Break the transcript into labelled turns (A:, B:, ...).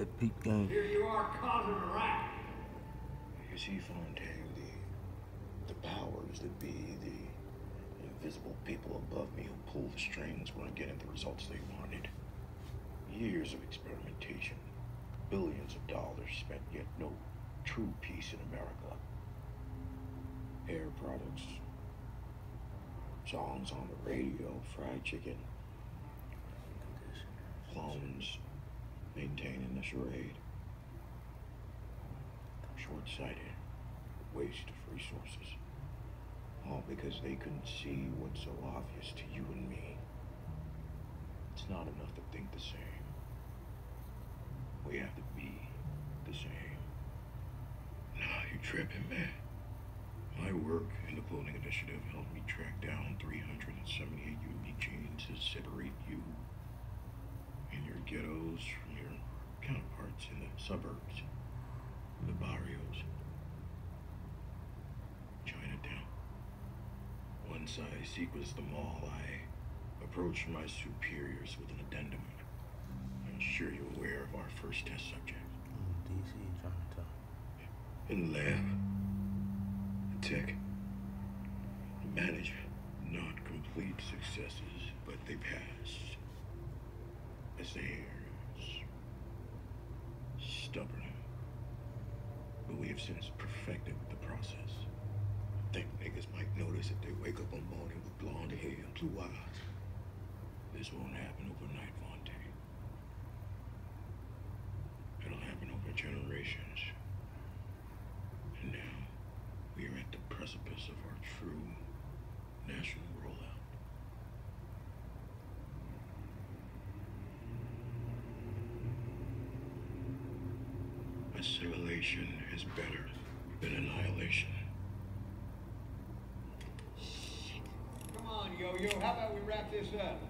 A: That peep game.
B: Here you are causing a racket.
C: You see, Fontaine, the, the powers that be, the invisible people above me who pull the strings weren't getting the results they wanted. Years of experimentation, billions of dollars spent, yet no true peace in America. Air products, songs on the radio, fried chicken, clones maintaining the charade. Short-sighted, waste of resources. All because they couldn't see what's so obvious to you and me. It's not enough to think the same. We have to be the same. Nah, you tripping, man. My work in the Cloning Initiative helped me track down 378 unique genes that separate you and your ghettos from your counterparts in the suburbs, the barrios, Chinatown. Once I sequenced them all, I approached my superiors with an addendum. I'm sure you're aware of our first test subject.
A: DC Chinatown.
C: In the lab, the tech, the management, not complete successes, but they passed. As they are stubborn. But we have since perfected the process. Think niggas might notice if they wake up one morning with blonde hair and blue eyes. This won't happen overnight, Fontaine. It'll happen over generations. And now, we are at the precipice of our true national rollout. Assimilation is better than annihilation. Shit.
B: Come on, Yo-Yo, how about we wrap this up?